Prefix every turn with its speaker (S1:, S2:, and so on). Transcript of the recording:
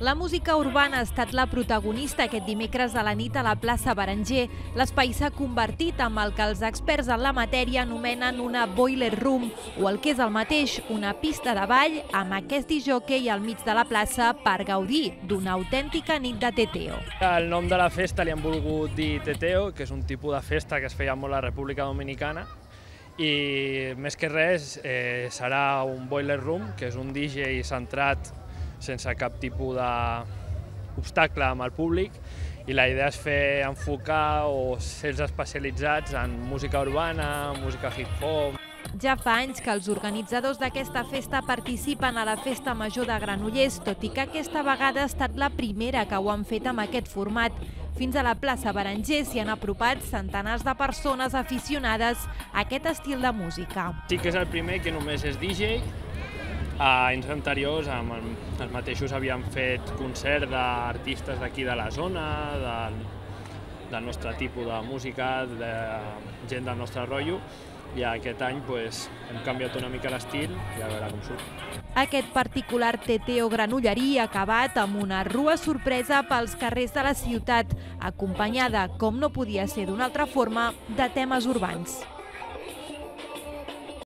S1: La música urbana ha estat la protagonista aquest dimecres a la nit a la plaça Berenger. L'espai s'ha convertit en el que els experts en la matèria anomenen una boiler room o el que és el mateix, una pista de ball amb aquest disjockey al mig de la plaça per gaudir d'una autèntica nit de teteo.
S2: El nom de la festa li han volgut dir teteo, que és un tipus de festa que es feia molt a la República Dominicana, i més que res eh, serà un boiler room, que és un DJ centrat sense cap tipus d'obstacle amb el públic i la idea és fer enfocar o ser especialitzats en música urbana, música hip-hop.
S1: Ja fa anys que els organitzadors d'aquesta festa participen a la Festa Major de Granollers, tot i que aquesta vegada ha estat la primera que ho han fet amb aquest format. Fins a la plaça Berenger s'hi han apropat centenars de persones aficionades a aquest estil de música.
S2: Sí que és el primer que només és DJ, a anys anteriors amb el, els mateixos havien fet concert d'artistes d'aquí de la zona, del, del nostre tipus de música, de gent del nostre rotllo, i aquest any pues, hem canviat una mica l'estil i a veure com surt.
S1: Aquest particular teteo granolleria ha acabat amb una rua sorpresa pels carrers de la ciutat, acompanyada, com no podia ser d'una altra forma, de temes urbans.